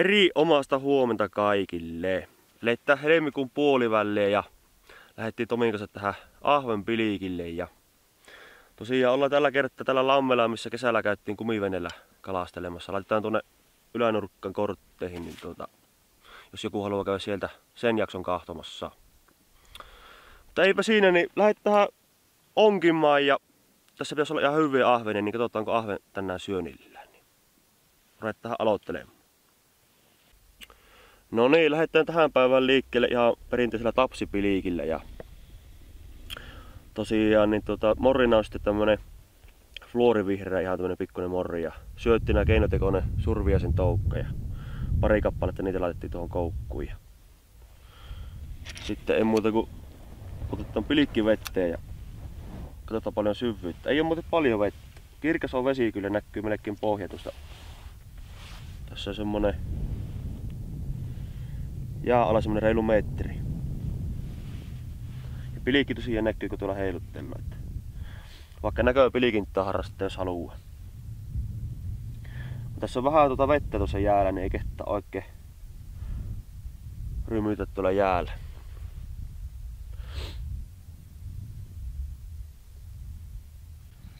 eri omasta huomenta kaikille. Leittää helmikuun puoliväliin ja lähdettiin Tomin kanssa tähän Ahven pilikille ja tosiaan ollaan tällä kertaa tällä lammella, missä kesällä käyttiin kumivenellä kalastelemassa. Laitetaan tuonne ylänurkkan kortteihin, niin tuota, jos joku haluaa käydä sieltä sen jakson kahtomassa. Mutta eipä siinä, niin lähdetään onkimaan ja tässä pitäisi olla ihan hyviä ahvenia, niin katsotaan onko ahven tänään syönillä. Niin ruvetaan aloittelemaan. No niin, lähdetään tähän päivään liikkeelle ihan perinteisellä tapsipiliikillä ja tosiaan niin tota, morrina on sitten tämmönen fluorivihreä ihan tämmönen pikkuinen morri ja syöttinä keinotekoinen surviaisen toukka ja pari kappaletta niitä laitettiin tuohon koukkuun ja sitten ei muuta kuin otetaan pilikki vetteen ja katsotaan paljon syvyyttä. Ei ole muuten paljon vettä. Kirkas on vesi kyllä näkyy melkein pohja tuosta. Tässä on semmonen jää alla semmonen reilu metri. Ja pilikki tosiaan näkyy kun tuolla heiluttelua. Että vaikka näköä pilikintaa harrastaa jos haluaa. Tässä on vähän tuota vettä tuossa jäällä, niin ei kehtaa oikein rymytä tuolla jäällä.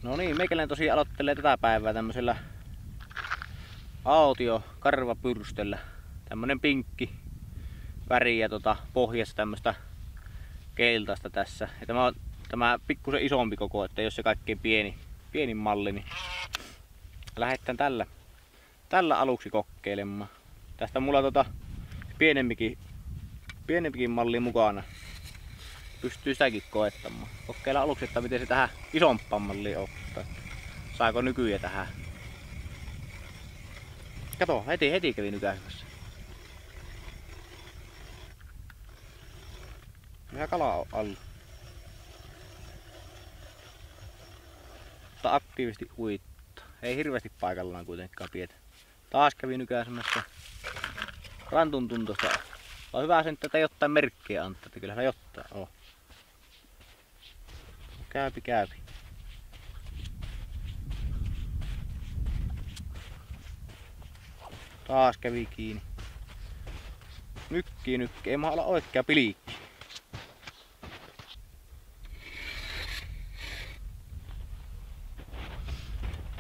No niin, meikäläinen tosiaan aloittelee tätä päivää tämmöisellä autio karvapyrstellä. Tämmönen pinkki väri ja tota, pohjassa tämmöstä keltaista tässä. Ja tämä on tämä pikkusen isompi koko, että jos se kaikkein pieni, pienin malli, niin lähdetään tällä, tällä aluksi kokeilemaan. Tästä mulla tota pienempikin, pienempikin malli mukana. Pystyy sitäkin koettamaan. Kokeillaan aluksi, että miten se tähän isompaan malliin ottaa. Saako nykyjä tähän. Kato, heti, heti kävi nykäisemässä. Vähän kalaa on alla. Mutta aktiivisesti uittaa. Ei hirveästi paikallaan kuitenkaan pietä. Taas kävi nykäisemässä rantun tuntosta. On hyvä sen, että jotain merkkiä antaa, että kyllä jotain on. Käypi, käypi. Taas kävi kiinni. Nykkii, nykkii. Ei mä olla oikea piliikki.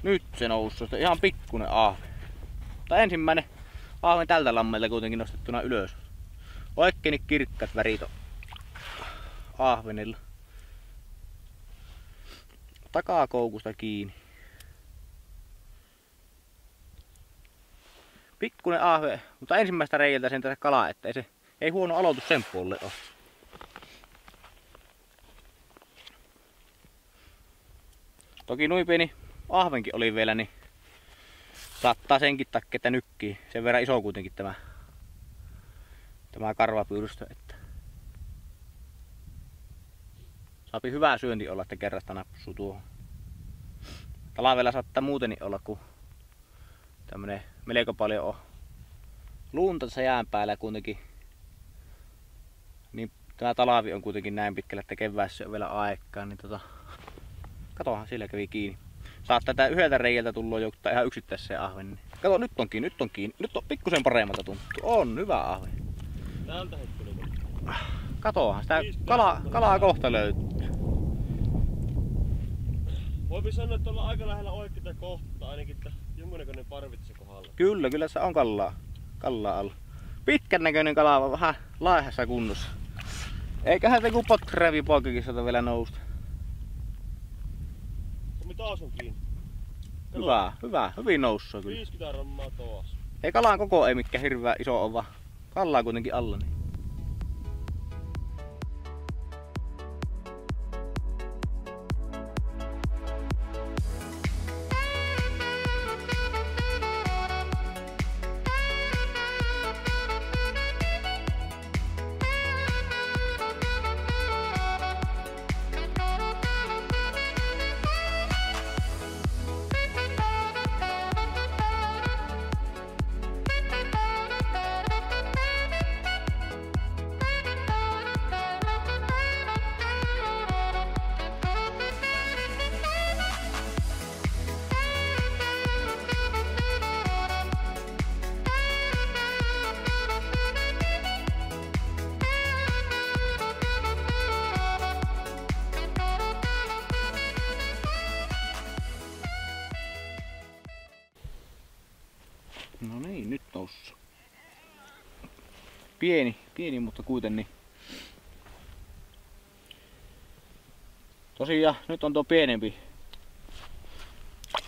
Nyt se noussut. Ihan pikkunen ahve. Mutta ensimmäinen ahven tältä lammelta kuitenkin nostettuna ylös. Oikein kirkkat värit on ahvenilla. Takakoukusta kiinni. Pikkunen ahve, mutta ensimmäistä reijältä sen tätä kalaa, ettei se ei huono aloitus sen puolelle ole. Toki noin pieni ahvenkin oli vielä, niin saattaa senkin takia, että nykkii. Sen verran iso kuitenkin tämä, tämä karvapyyrystö, että saapi hyvää syönti olla, että kerrasta napsuu tuohon. Talvella saattaa muutenkin olla, kun tämmönen melko paljon on lunta tässä jään päällä kuitenkin. Niin tämä talavi on kuitenkin näin pitkällä, että keväässä on vielä aikaa, niin tota, katohan sillä kävi kiinni. Saattaa tää yhdeltä reijältä tulla joku ihan yksittäiseen ahven. Kato, nyt on kiinni, nyt on kiinni. Nyt on pikkusen paremmalta tuntuu. On, hyvä ahven. Täältä hetkellä. Katohan, sitä kala, kalaa kohta löytyy. Voipi sanoa, että ollaan aika lähellä oikeita kohtaa, ainakin että jonkunnäköinen parvi tässä kohdalla. Kyllä, kyllä se on kallaa. Kallaa alla. Pitkän näköinen kala vähän laihassa kunnossa. Eiköhän joku potrevi poikakin saada vielä nousta. Taas on kiinni. Kato, Hyvä, hyvä, hyvin noussut kyllä. 50 rammaa taas. Ei kalan koko ei mikään hirveä iso on vaan kallaa kuitenkin alla. Niin. No niin, nyt noussut. Pieni, pieni, mutta kuitenkin. Tosiaan, nyt on tuo pienempi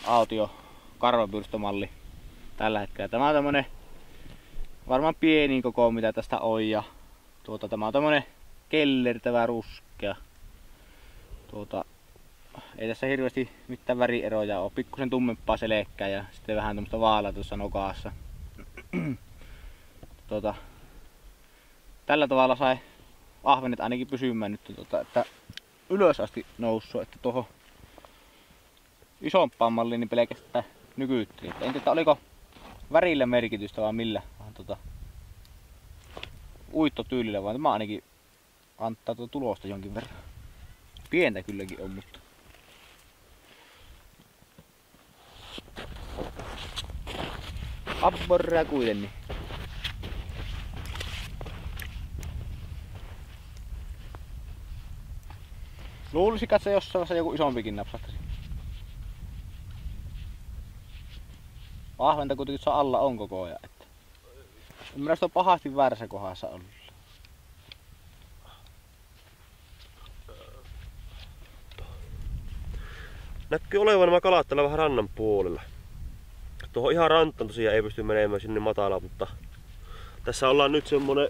autio karvapyrstömalli tällä hetkellä. Tämä on tämmönen varmaan pieni koko mitä tästä on ja tuota, tämä on tämmönen kellertävä ruskea. Tuota, ei tässä hirveästi mitään värieroja ole. Pikkusen tummempaa selkkää ja sitten vähän tämmöistä vaalaa tuossa nokaassa. tuota, tällä tavalla sai ahvenet ainakin pysymään nyt, tuota, että ylös asti noussut, että tuohon isompaan malliin niin pelkästään nykyttiin. En tiedä, oliko värillä merkitystä vai millä vähän tota uittotyylillä, vaan tämä ainakin antaa tuota tulosta jonkin verran. Pientä kylläkin on, mutta Abborrea kuitenkin. Luulisi, että se jossain vaiheessa joku isompikin napsahtaisi. Ahventa kuitenkin tuossa alla on koko ajan. Että. Minä sitä pahasti väärässä kohdassa ollut. Näkyy olevan nämä kalat tällä vähän rannan puolella. Tuohon ihan rantaan tosiaan ei pysty menemään sinne matala, mutta tässä ollaan nyt semmonen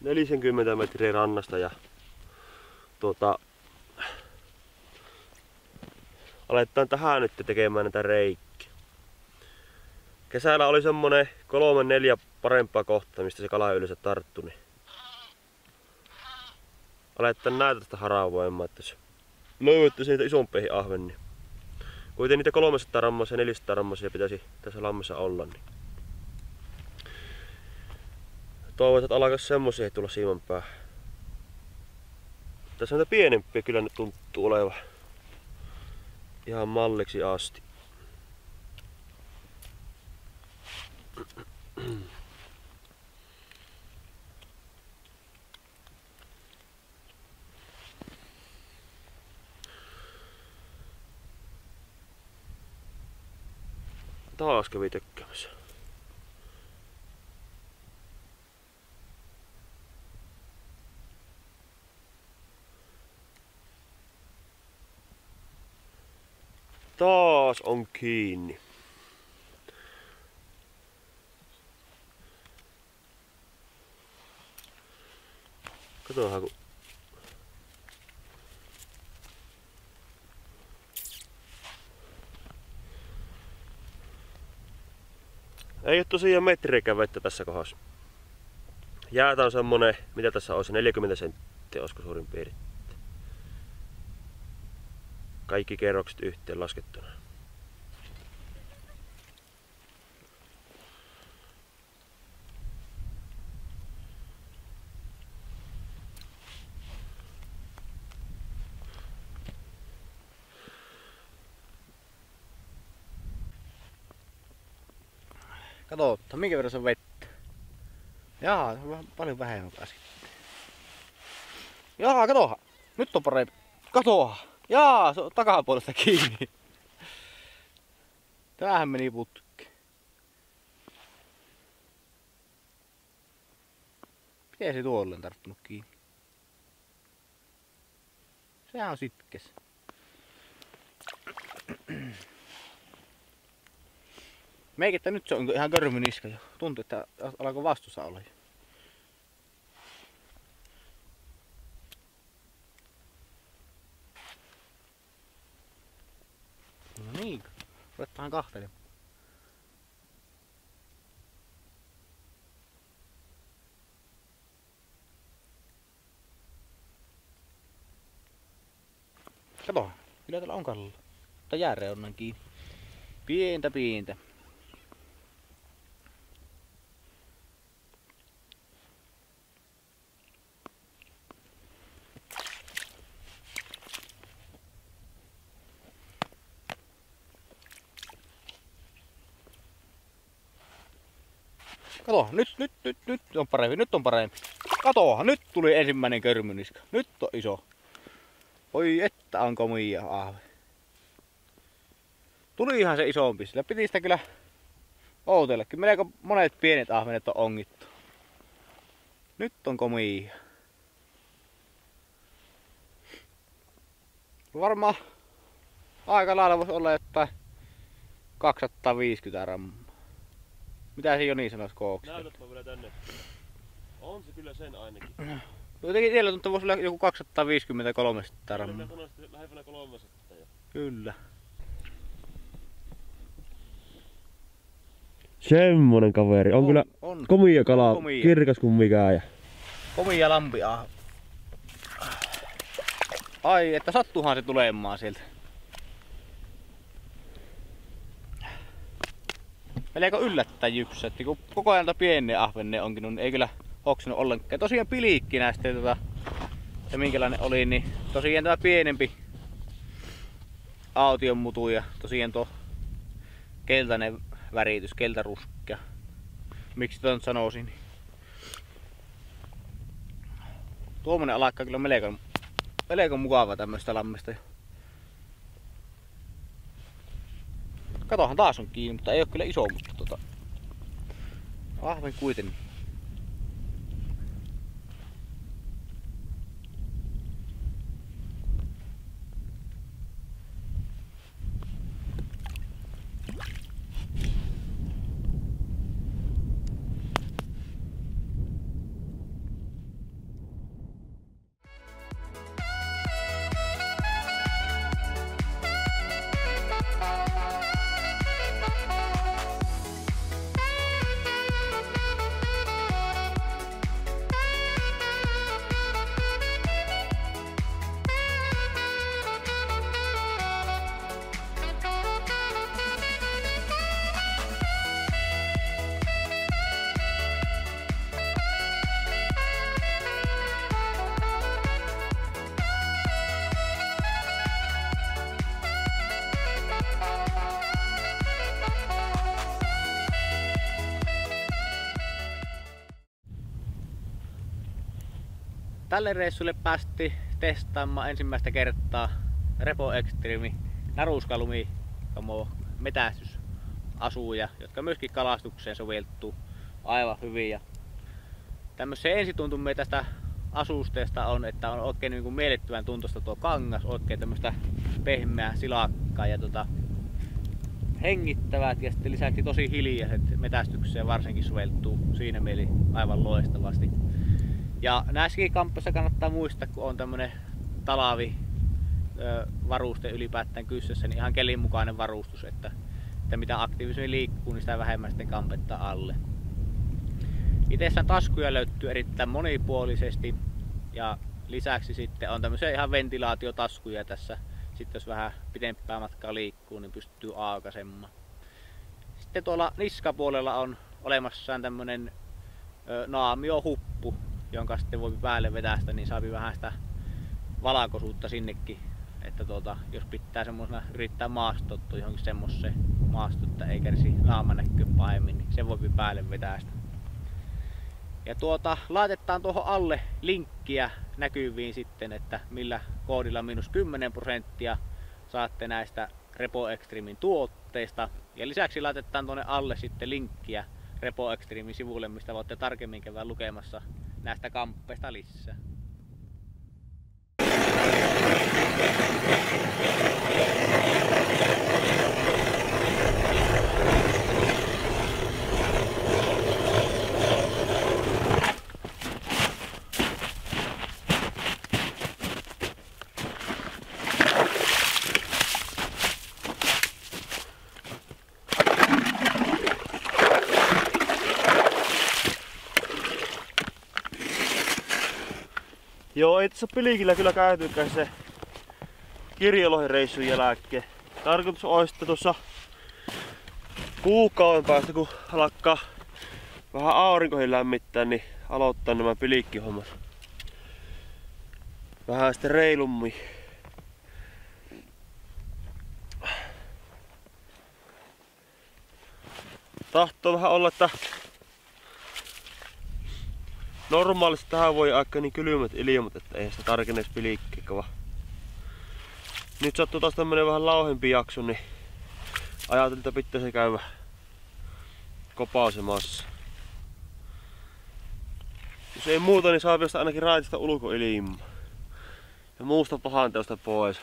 40 metriä rannasta ja tuota, aletaan tähän nyt tekemään näitä reikkiä. Kesällä oli semmonen kolme neljä parempaa kohtaa, mistä se kala yleensä tarttui. Niin aletaan näitä tästä haravoimaan, että se löydetty niitä isompeihin ahvenia. Kuitenkin niitä 300 rammasia ja 400 rammasia pitäisi tässä lammessa olla. Niin. Toivon, että alkaisi semmosia tulla siiman päähän. Tässä on pienempiä kyllä nyt tuntuu oleva. Ihan malliksi asti. Taas kävi tökkäämässä. Taas on kiinni. Katohan kun Ei ole tosiaan metriäkään vettä tässä kohdassa. Jäätä on semmonen, mitä tässä olisi, 40 senttiä olisiko suurin piirtein. Kaikki kerrokset yhteen laskettuna. Kato, minkä verran se on vettä. Jaa, se on paljon vähemmän kuin äsken. Jaa, katoha. Nyt on parempi. Katoha. Jaa, se on takapuolesta kiinni. Tämähän meni putki. Miten se tuolle on tarttunut kiinni? Sehän on sitkes. Meikettä nyt se on ihan körmyniska jo. Tuntuu, että alkoi vastuussa olla jo. No niin, ruvetaan kahtelemaan. Kato, kyllä täällä on kallella. Tai jääreunnan kiinni. Pientä pientä. Kato, nyt, nyt, nyt, nyt on parempi, nyt on parempi. Katohan, nyt tuli ensimmäinen körmyniska. Nyt on iso. Oi että on komia ahve. Tuli ihan se isompi, sillä piti sitä kyllä Outellekin. Melko monet pienet ahvenet on ongittu. Nyt on komia. Varmaan aika lailla voisi olla jotain 250 rammaa. Mitä se Joni sanoisi kooksi? Näytäpä vielä tänne. On se kyllä sen ainakin. Jotenkin siellä tuntuu voisi olla joku 253 Kyllä rammaa. minä sanoin, että lähempänä 300 jo. Kyllä. Semmonen kaveri. On, kyllä on. komia kala, Komia. kirkas kuin mikään. Ja... Komia lampi ah. Ai, että sattuuhan se tulemaan sieltä. Melko yllättää jypsä, että kun koko ajan pieni ahvenne onkin, niin ei kyllä hoksinut ollenkaan. Tosiaan piliikki näistä, tota, ja minkälainen oli, niin tosiaan tämä pienempi aation mutu ja tosiaan tuo keltainen väritys, keltaruskea. Miksi tuon sanoisin? Tuommoinen alakka kyllä melko, melko mukava tämmöistä lammesta. Katohan taas on kiinni, mutta ei ole kyllä iso, mutta tota... Ahven kuitenkin. Tälle reissulle päästi testaamaan ensimmäistä kertaa Repo Extreme naruskalumi metästysasuja, jotka myöskin kalastukseen soveltuu aivan hyvin. Ja tämmöisen ensituntumme tästä asusteesta on, että on oikein niin kuin miellyttävän tuntosta tuo kangas, oikein tämmöistä pehmeää silakkaa ja tota, hengittävät ja sitten lisäksi tosi hiljaiset metästykseen varsinkin soveltuu siinä mieli aivan loistavasti. Ja näissäkin kamppeissa kannattaa muistaa, kun on tämmönen talavi varuste ylipäätään kyssässä, niin ihan kelin mukainen varustus, että, että mitä aktiivisemmin liikkuu, niin sitä vähemmän sitten kampetta alle. Itsessään taskuja löytyy erittäin monipuolisesti ja lisäksi sitten on tämmöisiä ihan ventilaatiotaskuja tässä. Sitten jos vähän pitempää matkaa liikkuu, niin pystyy aukaisemaan. Sitten tuolla niskapuolella on olemassaan tämmönen ö, naamiohuppu, jonka sitten voi päälle vetästä, niin saa vähän sitä valakoisuutta sinnekin. Että tuota, jos pitää semmosena yrittää maastottua johonkin semmoseen maastutta, ei kärsi naama näkyy pahemmin, niin sen voi päälle vetästä. Ja tuota, laitetaan tuohon alle linkkiä näkyviin sitten, että millä koodilla miinus 10 prosenttia saatte näistä Repo Extremin tuotteista. Ja lisäksi laitetaan tuonne alle sitten linkkiä Repo Extremin sivulle, mistä voitte tarkemmin käydä lukemassa näistä kamppeista lisää. Joo, ei tässä pilikillä kyllä käytykään se kirjolohen reissun jälkeen. Tarkoitus olisi, että tuossa kuukauden päästä, kun alkaa vähän aurinkoihin lämmittää, niin aloittaa nämä pilikkihommat. Vähän sitten reilummin. Tahtoo vähän olla, että normaalisti tähän voi aika niin kylmät ilmat, että ei sitä tarkenneisi pilikkiä Nyt sattuu taas tämmönen vähän lauhempi jakso, niin ajateltiin, että pitäisi käydä kopausemassa. Jos ei muuta, niin saa vielä ainakin raitista ulkoilmaa. Ja muusta pahanteosta pois.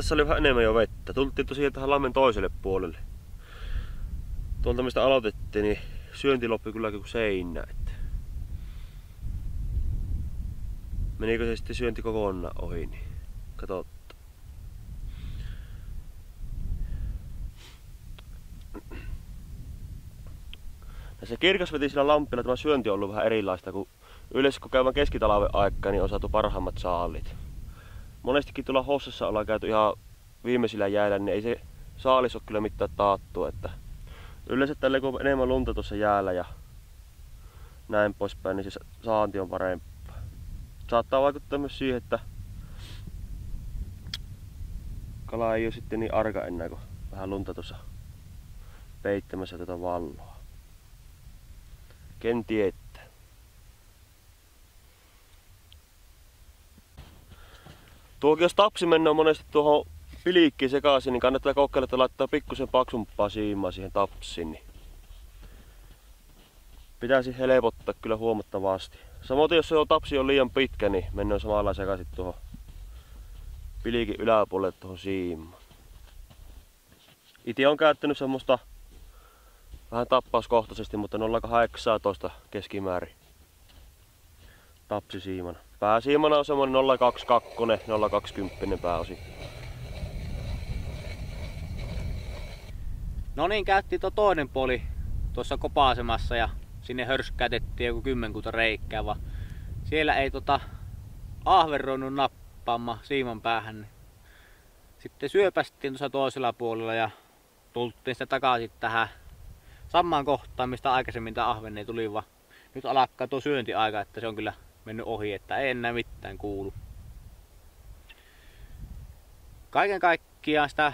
Tässä oli vähän enemmän jo vettä. Tultiin tosiaan tähän lammen toiselle puolelle. Tuolta mistä aloitettiin, niin syönti loppui kyllä kuin seinä. Että. Menikö se sitten syönti kokonaan ohi, niin katsotaan. Tässä kirkasvetisillä lampilla tämä syönti on ollut vähän erilaista kuin yleensä kun käydään keskitalven aikaa, niin on saatu parhaimmat saalit. Monestikin tuolla hossassa ollaan käyty ihan viimeisillä jäällä, niin ei se saalis ole kyllä mitään taattu. Että yleensä tällä kun on enemmän lunta tuossa jäällä ja näin poispäin, niin se saanti on parempaa. Saattaa vaikuttaa myös siihen, että kala ei ole sitten niin arka enää, kun vähän lunta tuossa peittämässä tätä valloa. Ken tietää. Tuokin jos tapsi mennään monesti tuohon piliikkiin sekaisin, niin kannattaa kokeilla, että laittaa pikkusen paksumpaa siimaa siihen tapsiin. Niin pitäisi helpottaa kyllä huomattavasti. Samoin jos se on tapsi on liian pitkä, niin mennään samalla sekaisin tuohon piliikin yläpuolelle tuohon siimaan. Itse on käyttänyt semmoista vähän tappauskohtaisesti, mutta 0,18 keskimäärin tapsisiimana. Pääsiimana on semmonen 0,22, 0,20 pääosin. No niin, käytti tuo toinen puoli tuossa kopaasemassa ja sinne hörskätettiin joku kymmenkunta reikkää, vaan siellä ei tota ahveroinut nappaamaan siiman päähän. Sitten syöpästiin tuossa toisella puolella ja tultiin sitten takaisin tähän samaan kohtaan, mistä aikaisemmin tämä ahvenne tuli, vaan nyt alkaa tuo syöntiaika, että se on kyllä mennyt ohi, että ei enää mitään kuulu. Kaiken kaikkiaan sitä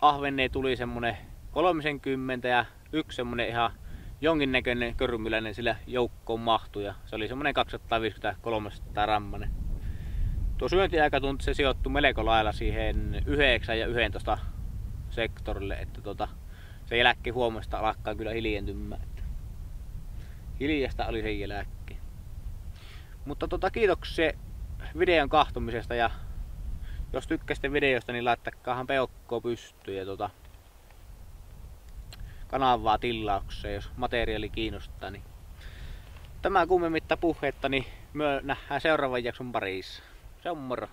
ahvenne tuli semmonen 30 ja yksi semmonen ihan jonkinnäköinen körmyläinen sillä joukkoon mahtui ja se oli semmonen 250-300 rammanen. Tuo syöntiaika tunti se sijoittui melko lailla siihen 9 ja 11 sektorille, että tota, se jälkeen huomasta alkaa kyllä hiljentymään. Hiljasta oli sen jälkeen. Mutta tota, kiitoksia videon kahtumisesta ja jos tykkäsitte videosta, niin laittakaahan peukkoa pystyyn ja tota, kanavaa tilaukseen, jos materiaali kiinnostaa. Niin tämä kummemmitta puhetta, niin myö nähdään seuraavan jakson parissa. Se on moro.